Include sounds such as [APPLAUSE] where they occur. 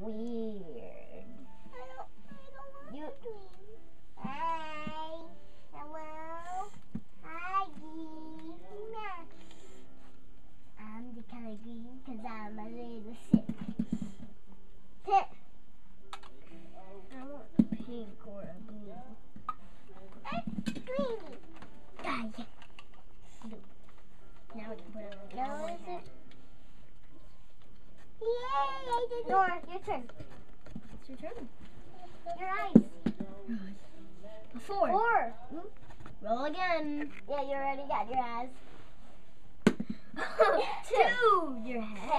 weird. I don't, I don't You-. Hi. Hello. Hi, Gina. I'm the color green because I'm a little sick. Sit. I want pink or a blue. Green. Ah, yeah. Blue. Now we can put on the No, Nora, your turn. It's your turn. Your eyes. A four. Four. Hmm? Roll again. Yeah, you already got your eyes. [LAUGHS] [LAUGHS] Two. Your head.